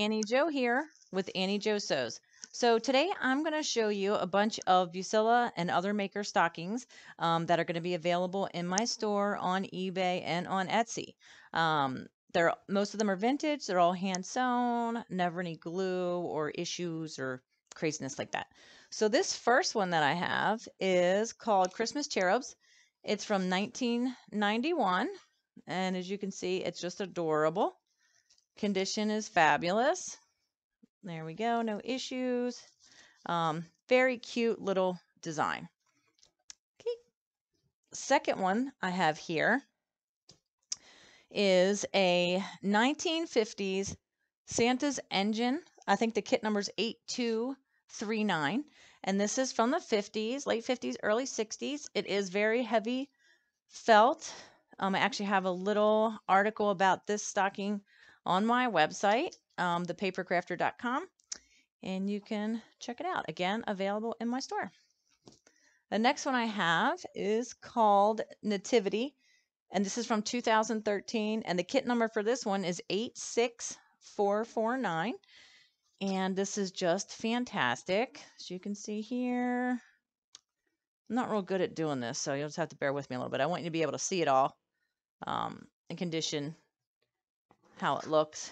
Auntie Jo here with Auntie Jo Sews. So today I'm going to show you a bunch of Bucilla and other maker stockings um, that are going to be available in my store on eBay and on Etsy. Um, they're most of them are vintage. They're all hand sewn, never any glue or issues or craziness like that. So this first one that I have is called Christmas Cherubs. It's from 1991, and as you can see, it's just adorable. Condition is fabulous. There we go, no issues. Um, very cute little design. Okay. Second one I have here is a 1950s Santa's engine. I think the kit number is 8239. And this is from the 50s, late 50s, early 60s. It is very heavy felt. Um, I actually have a little article about this stocking on my website, um, thepapercrafter.com, and you can check it out. Again, available in my store. The next one I have is called Nativity, and this is from 2013, and the kit number for this one is 86449. And this is just fantastic. As you can see here, I'm not real good at doing this, so you'll just have to bear with me a little bit. I want you to be able to see it all um, in condition, how it looks.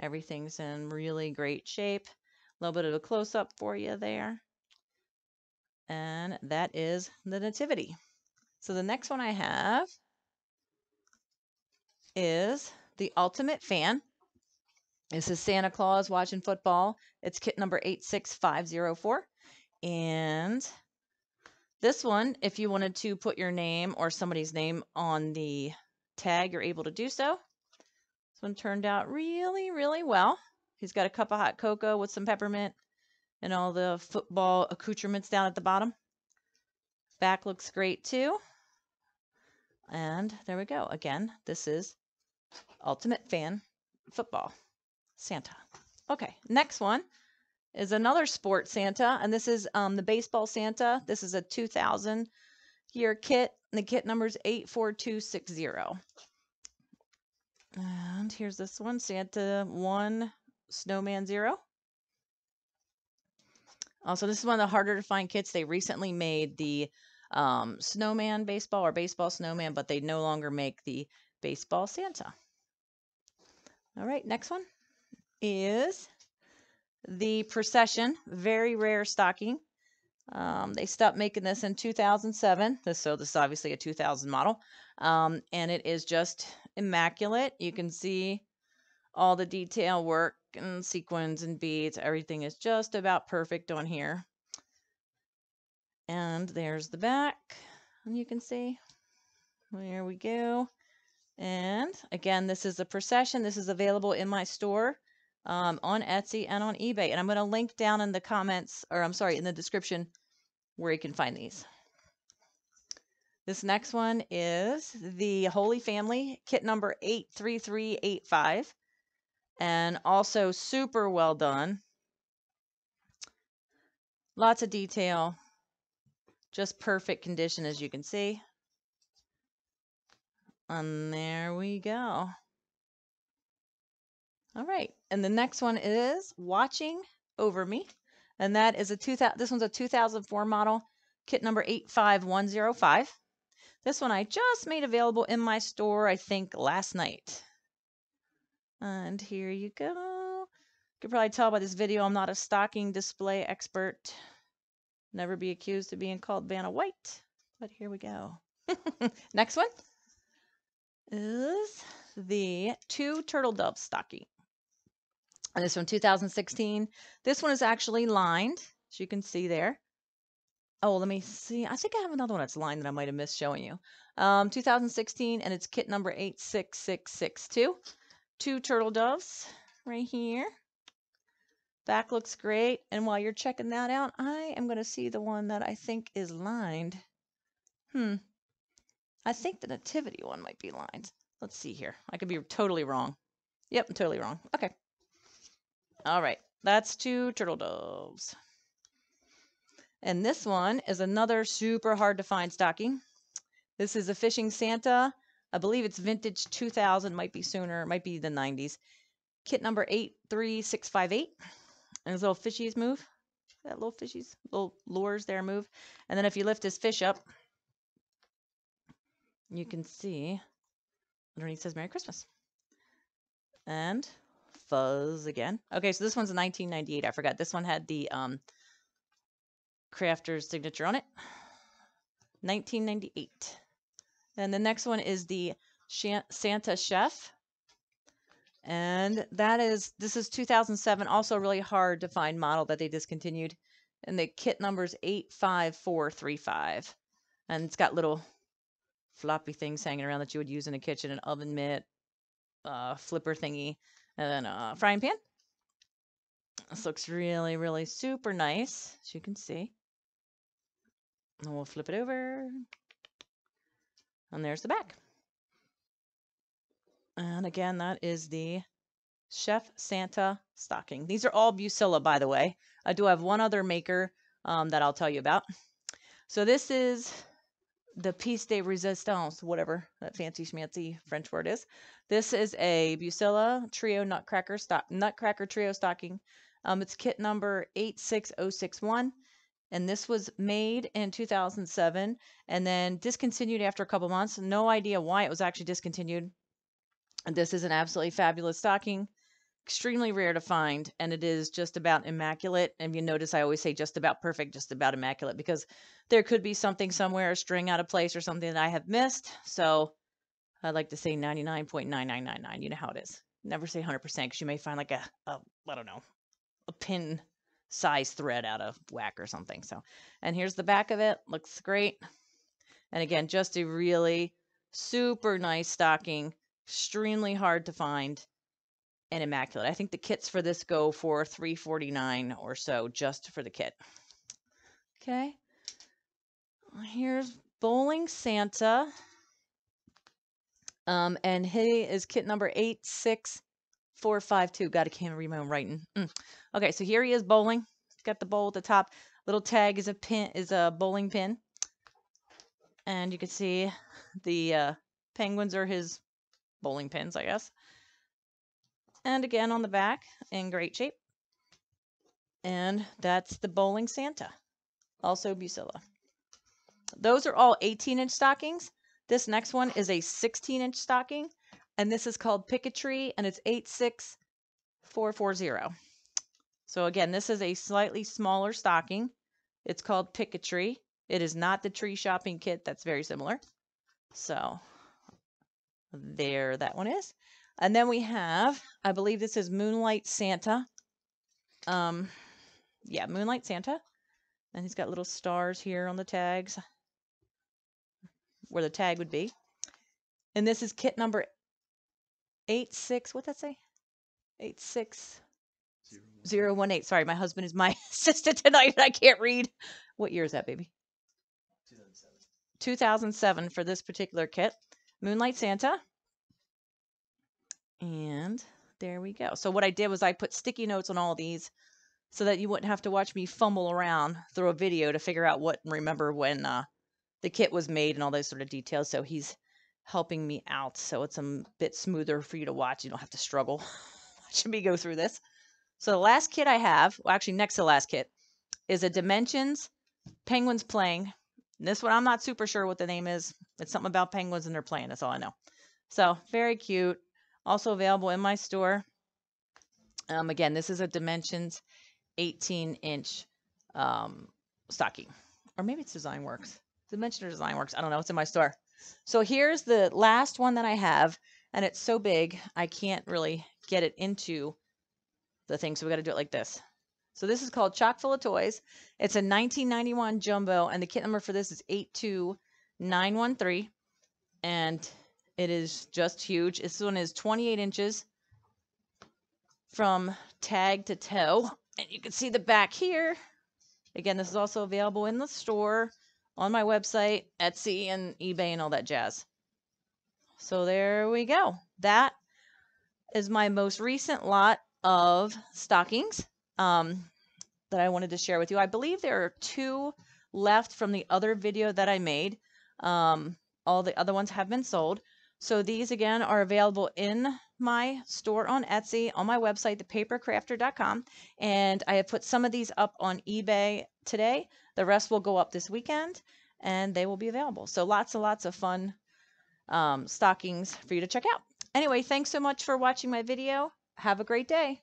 Everything's in really great shape. A little bit of a close-up for you there. And that is the Nativity. So the next one I have is the Ultimate Fan. This is Santa Claus watching football. It's kit number 86504. And this one, if you wanted to put your name or somebody's name on the tag, you're able to do so. This one turned out really, really well. He's got a cup of hot cocoa with some peppermint and all the football accoutrements down at the bottom. Back looks great too. And there we go. Again, this is Ultimate Fan Football. Santa. Okay, next one is another sport Santa, and this is um, the baseball Santa. This is a 2000 year kit, and the kit number is 84260. And here's this one, Santa 1, Snowman 0. Also, this is one of the harder to find kits. They recently made the um, snowman baseball or baseball snowman, but they no longer make the baseball Santa. All right, next one is the Procession, very rare stocking. Um, they stopped making this in 2007, so this is obviously a 2000 model, um, and it is just immaculate. You can see all the detail work and sequins and beads. Everything is just about perfect on here. And there's the back, and you can see. There we go. And again, this is a procession. This is available in my store um, on Etsy and on eBay. And I'm going to link down in the comments, or I'm sorry, in the description where you can find these. This next one is the Holy Family kit number 83385 and also super well done. Lots of detail, just perfect condition as you can see. And there we go. All right. And the next one is Watching Over Me. And that is a 2000 this one's a 2004 model, kit number 85105. This one I just made available in my store, I think last night. And here you go. You can probably tell by this video I'm not a stocking display expert. Never be accused of being called Vanna White. But here we go. Next one is the two turtle dove stocking. And this from 2016. This one is actually lined, as you can see there. Oh, let me see. I think I have another one that's lined that I might have missed showing you. Um, 2016, and it's kit number 86662. Two turtle doves right here. Back looks great. And while you're checking that out, I am going to see the one that I think is lined. Hmm. I think the nativity one might be lined. Let's see here. I could be totally wrong. Yep, I'm totally wrong. Okay. All right, that's two turtle doves. And this one is another super hard to find stocking. This is a Fishing Santa. I believe it's vintage 2000, might be sooner, might be the 90s. kit number 83658. And his little fishies move. That little fishies, little lures there move. And then if you lift his fish up, you can see underneath says Merry Christmas. And fuzz again. Okay, so this one's 1998. I forgot this one had the um, crafter's signature on it. 1998. And the next one is the Santa Chef. And that is, this is 2007, also really hard to find model that they discontinued. And the kit number is 85435. And it's got little floppy things hanging around that you would use in a kitchen, an oven mitt, uh, flipper thingy, and then a frying pan. This looks really, really super nice, as you can see. And we'll flip it over. And there's the back. And again, that is the Chef Santa stocking. These are all Bucilla, by the way. I do have one other maker um, that I'll tell you about. So this is the piece de resistance, whatever that fancy schmancy French word is. This is a Bucilla Trio Nutcracker stock, Nutcracker Trio stocking. Um, it's kit number 86061 and this was made in 2007 and then discontinued after a couple months. No idea why it was actually discontinued. And this is an absolutely fabulous stocking, extremely rare to find, and it is just about immaculate. And you notice I always say just about perfect, just about immaculate, because there could be something somewhere, a string out of place or something that I have missed. So I'd like to say 99.9999. You know how it is. Never say 100% because you may find like a, a, I don't know, a pin size thread out of whack or something. So, and here's the back of it. Looks great. And again, just a really super nice stocking, extremely hard to find and immaculate. I think the kits for this go for 349 or so just for the kit. Okay. Here's Bowling Santa. Um, and he is kit number 86452. God, I can't read my own writing. Mm. Okay, so here he is bowling. He's got the bowl at the top. Little tag is a pin is a bowling pin. And you can see the uh, penguins are his bowling pins, I guess. And again on the back in great shape. And that's the bowling Santa, also Bucilla. Those are all 18 inch stockings. This next one is a 16 inch stocking, and this is called Pick-a-Tree, and it's 86440. So again, this is a slightly smaller stocking. It's called Pick-a-Tree. It is not the tree shopping kit. That's very similar. So there that one is. And then we have, I believe this is Moonlight Santa. Um, yeah, Moonlight Santa. And he's got little stars here on the tags where the tag would be. And this is kit number 86, what's that say? 86 Zero one eight. Sorry, my husband is my assistant tonight and I can't read. What year is that, baby? 2007. 2007 for this particular kit. Moonlight Santa. And there we go. So what I did was I put sticky notes on all these so that you wouldn't have to watch me fumble around through a video to figure out what and remember when uh, the kit was made and all those sort of details. So he's helping me out. So it's a bit smoother for you to watch. You don't have to struggle watching me go through this. So the last kit I have, well, actually next to the last kit, is a Dimensions Penguins Playing. And this one I'm not super sure what the name is. It's something about penguins and they're playing. That's all I know. So very cute. Also available in my store. Um, again, this is a Dimensions 18 inch um, stocking. Or maybe it's Design Works. Dimension or Design Works. I don't know. It's in my store. So here's the last one that I have. And it's so big, I can't really get it into the thing. So we got to do it like this. So this is called Chock Full of Toys. It's a 1991 jumbo, and the kit number for this is 82913. And it is just huge. This one is 28 inches from tag to toe. And you can see the back here. Again, this is also available in the store, on my website, Etsy, and eBay, and all that jazz. So there we go. That is my most recent lot of stockings um, that I wanted to share with you. I believe there are two left from the other video that I made. Um, all the other ones have been sold. So these again are available in my store on Etsy on my website, thepapercrafter.com. And I have put some of these up on eBay today. The rest will go up this weekend and they will be available. So lots and lots of fun um, stockings for you to check out. Anyway, thanks so much for watching my video. Have a great day.